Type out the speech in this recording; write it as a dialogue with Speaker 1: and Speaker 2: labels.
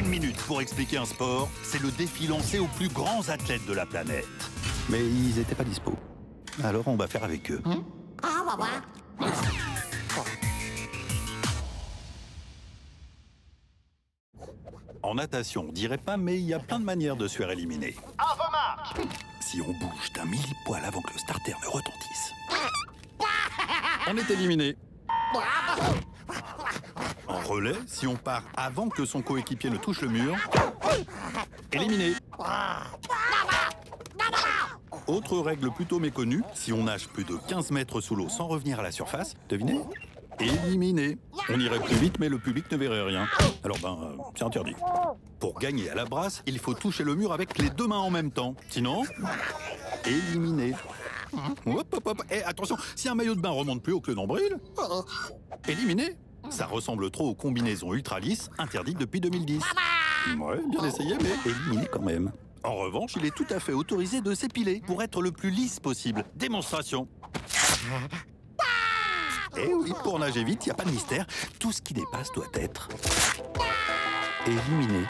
Speaker 1: une minute pour expliquer un sport, c'est le défi lancé aux plus grands athlètes de la planète. Mais ils n'étaient pas dispo. Alors on va faire avec eux. En natation, on dirait pas, mais il y a plein de manières de se faire éliminer.
Speaker 2: À vos marques
Speaker 1: Si on bouge d'un millipoil avant que le starter ne retentisse, on est éliminé. En relais, si on part avant que son coéquipier ne touche le mur, éliminé. Autre règle plutôt méconnue, si on nage plus de 15 mètres sous l'eau sans revenir à la surface, devinez Éliminé. On irait plus vite, mais le public ne verrait rien. Alors ben, euh, c'est interdit. Pour gagner à la brasse, il faut toucher le mur avec les deux mains en même temps. Sinon, éliminé. Hop, hop, hop. Eh, attention, si un maillot de bain remonte plus haut que le nombril, éliminé. Ça ressemble trop aux combinaisons ultra lisses interdites depuis 2010. Ouais, bien essayé, mais éliminé quand même. En revanche, il est tout à fait autorisé de s'épiler pour être le plus lisse possible. Démonstration. Eh oui, pour nager vite, il n'y a pas de mystère. Tout ce qui dépasse doit être éliminé.